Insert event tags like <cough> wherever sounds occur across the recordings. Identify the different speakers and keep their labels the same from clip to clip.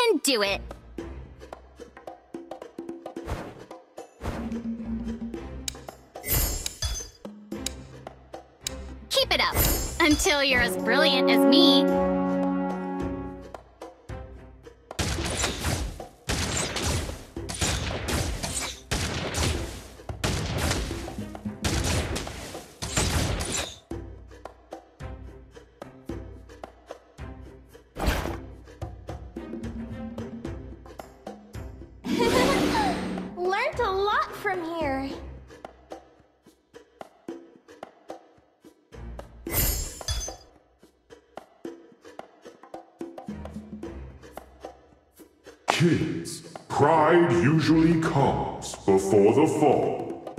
Speaker 1: Can do it! Keep it up! Until you're as brilliant as me!
Speaker 2: Comes before the fall.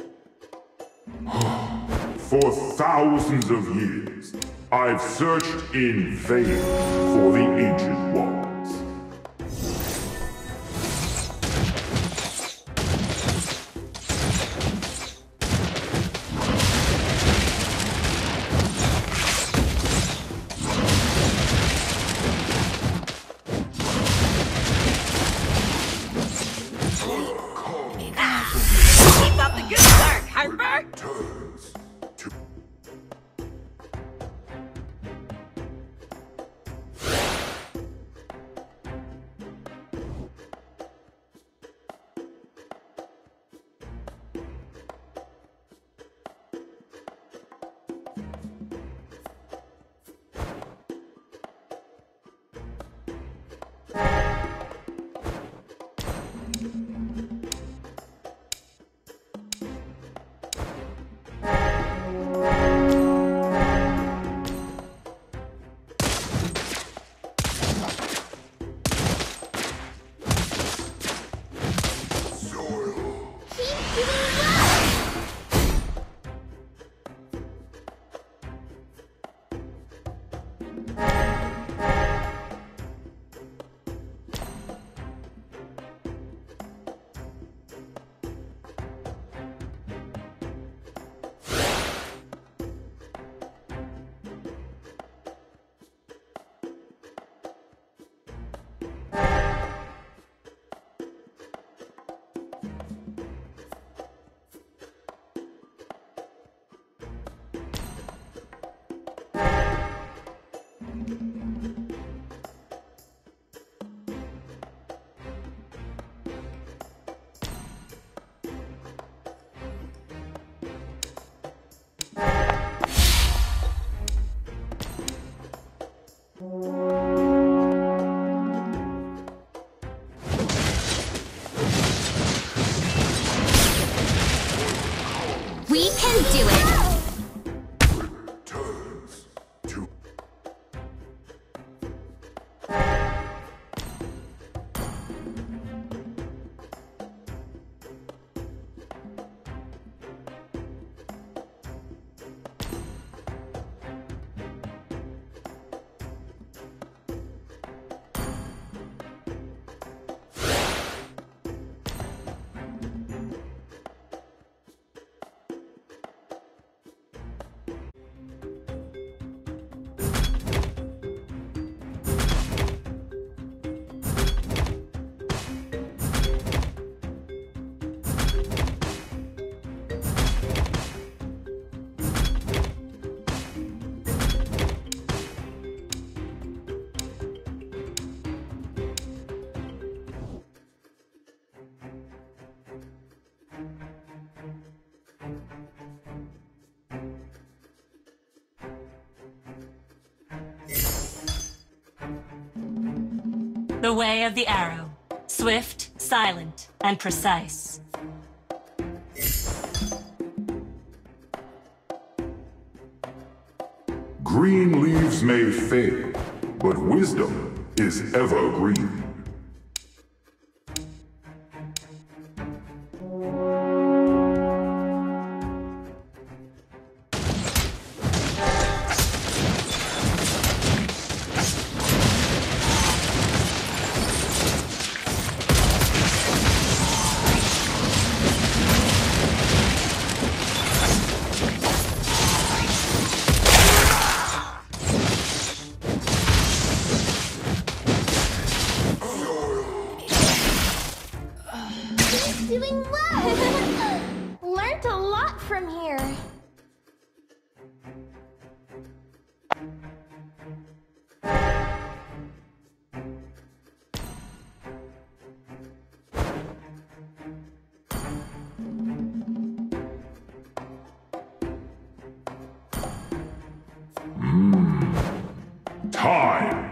Speaker 2: For thousands of years, I've searched in vain for the Ancient Ones.
Speaker 1: We can do it!
Speaker 3: The way of the arrow. Swift, silent, and precise.
Speaker 2: Green leaves may fade, but wisdom is evergreen.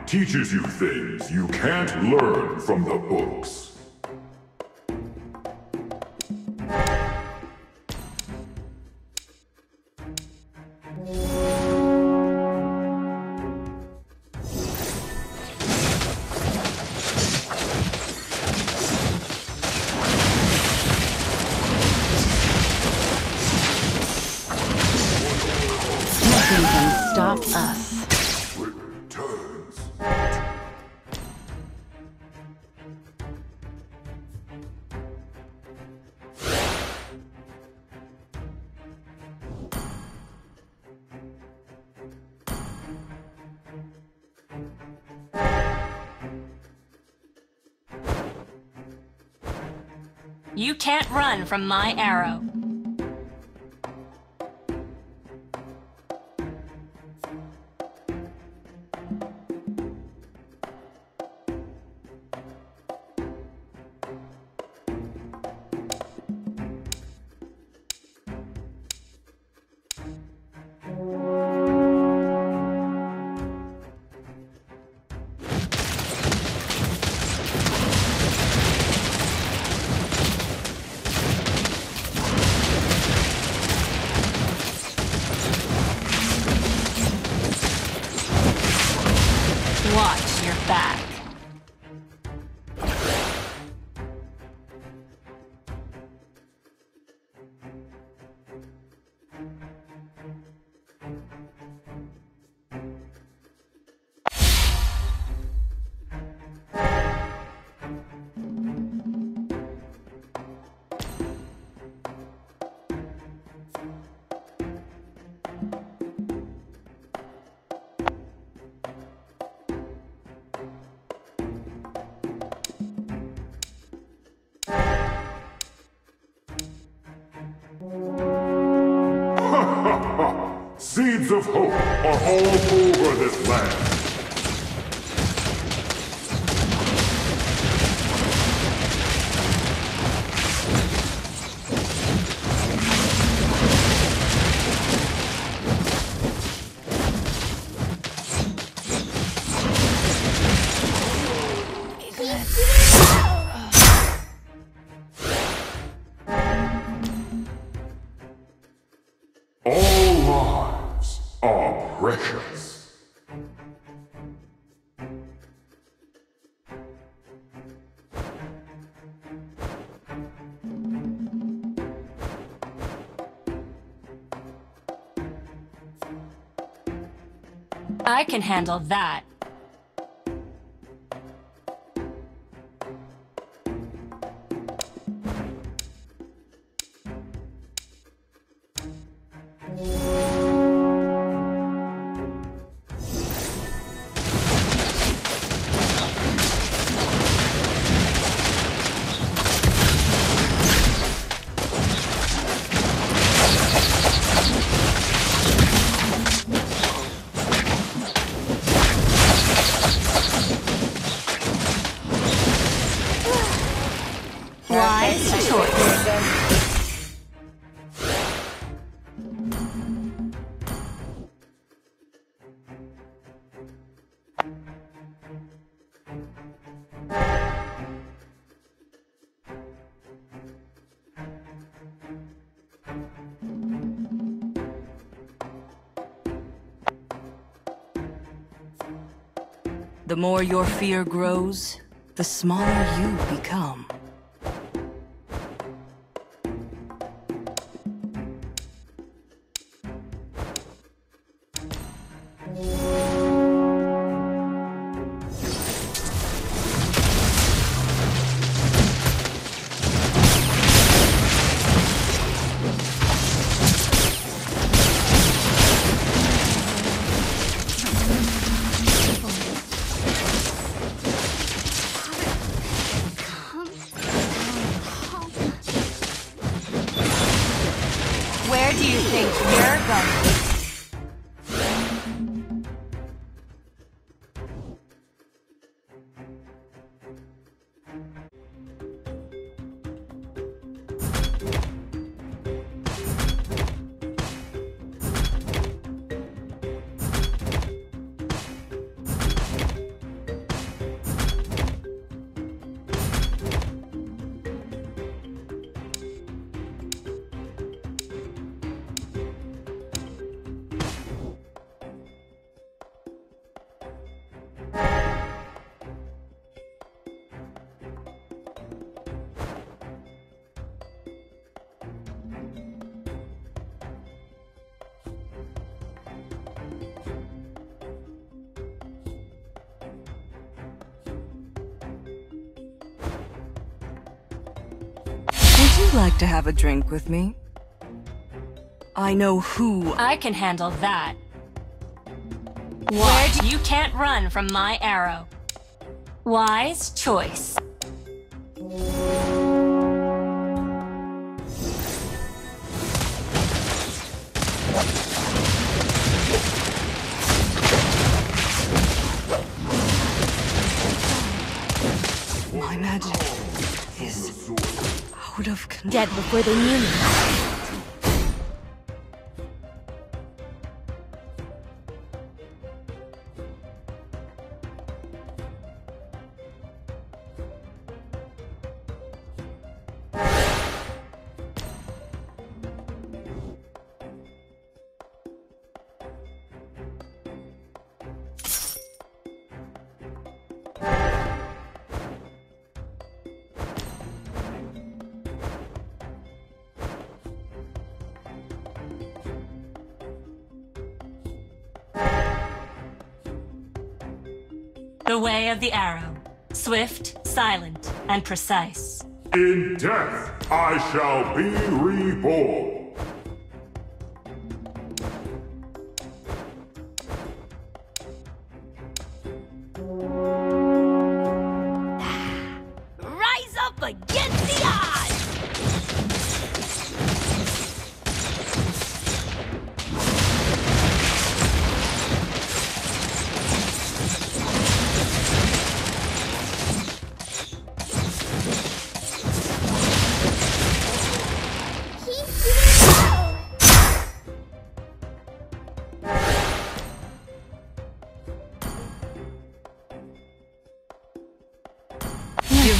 Speaker 2: Teaches you things you can't learn from the books.
Speaker 4: Nothing can stop us.
Speaker 3: Can't run from my arrow.
Speaker 2: Of hope are all over this land. Precious.
Speaker 3: I can handle that.
Speaker 4: The more your fear grows, the smaller you become.
Speaker 3: do you think you're going?
Speaker 4: You like to have a drink with me? I know who
Speaker 3: I can handle that. Where do you can't run from my arrow? Wise choice.
Speaker 4: my magic is out of control.
Speaker 5: Dead before they knew me.
Speaker 3: The way of the arrow. Swift, silent, and precise.
Speaker 2: In death, I shall be reborn.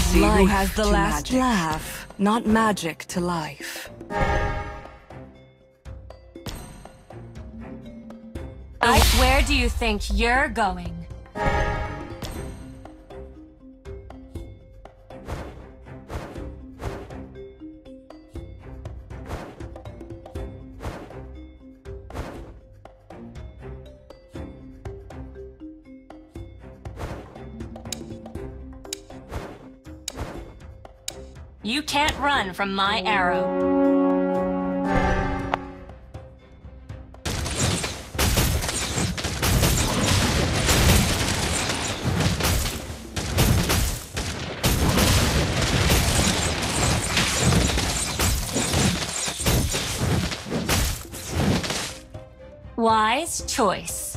Speaker 4: See who
Speaker 6: life
Speaker 4: has the last
Speaker 6: magic.
Speaker 4: laugh, not magic to life.
Speaker 3: I, where do you think you're going? From my arrow. Wise choice.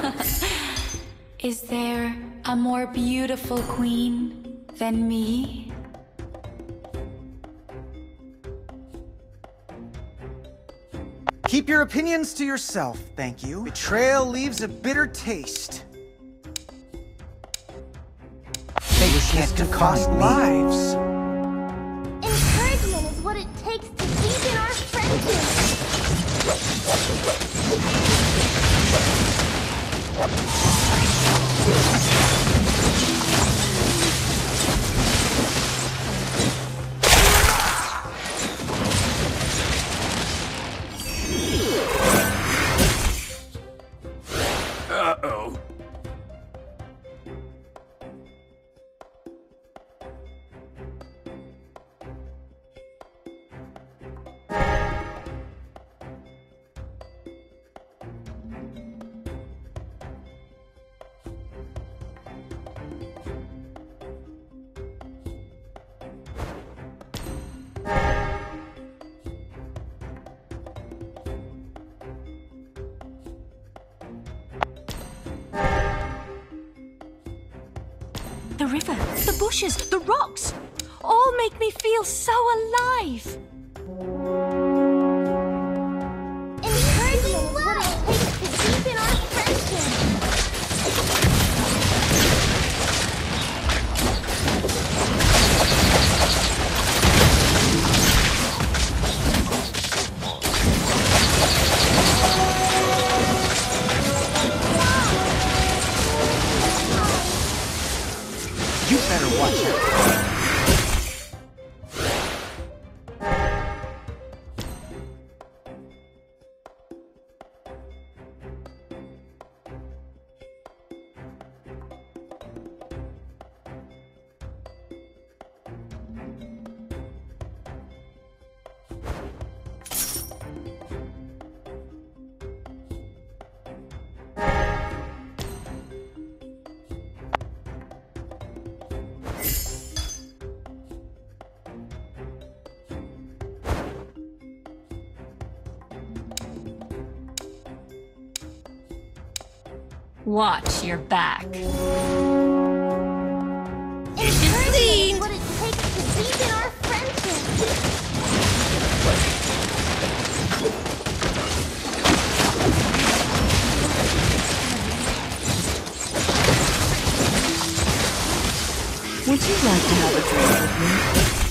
Speaker 3: <laughs>
Speaker 6: Is there a more beautiful queen than me?
Speaker 7: Keep your opinions to yourself, thank you. Betrayal leaves a bitter taste. Fate can cost lives.
Speaker 5: Encouragement is what it takes to deepen our friendship. Let's go.
Speaker 6: River, the bushes, the rocks, all make me feel so alive.
Speaker 7: Watch
Speaker 3: your back.
Speaker 5: Encouraging what it takes to deepen our friendship.
Speaker 4: Would you like to have a drink with me?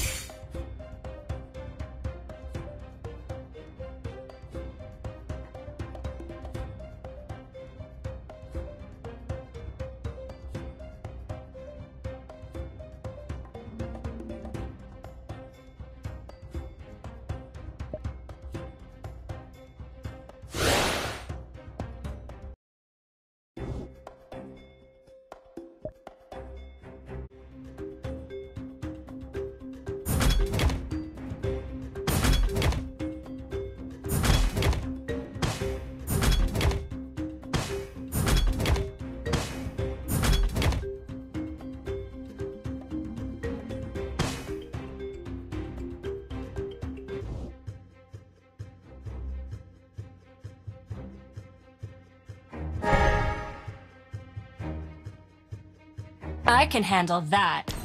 Speaker 3: I can handle that.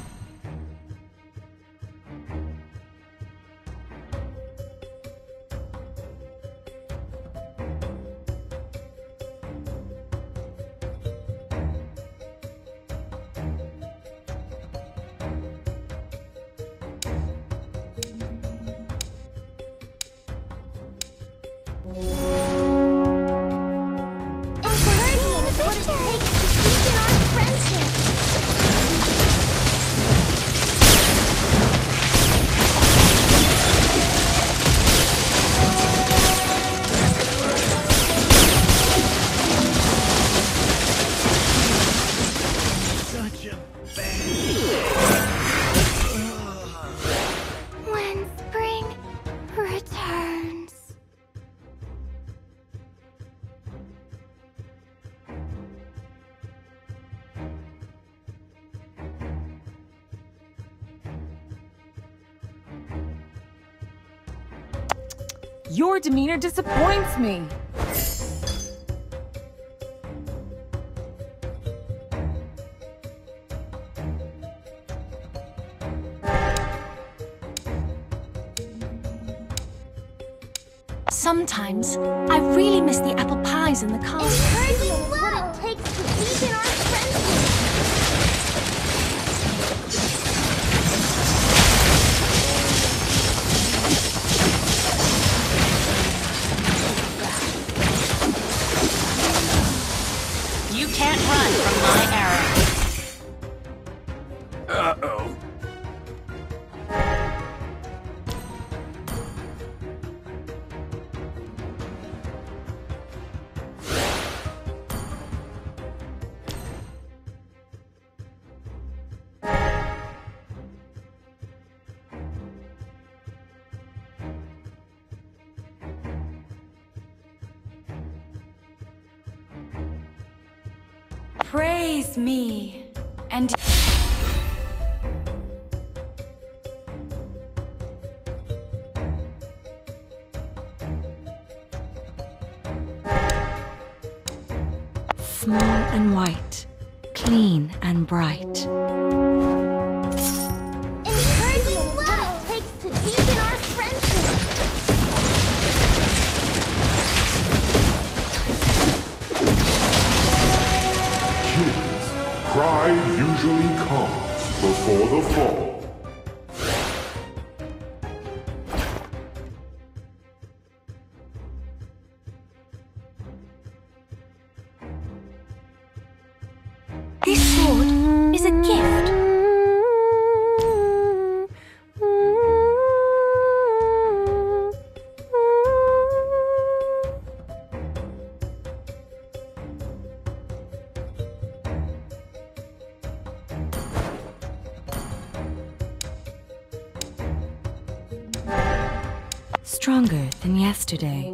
Speaker 8: Demeanor disappoints me.
Speaker 6: Sometimes I really miss the apple pies in the car. Praise me. And the fall.
Speaker 9: Stronger than yesterday.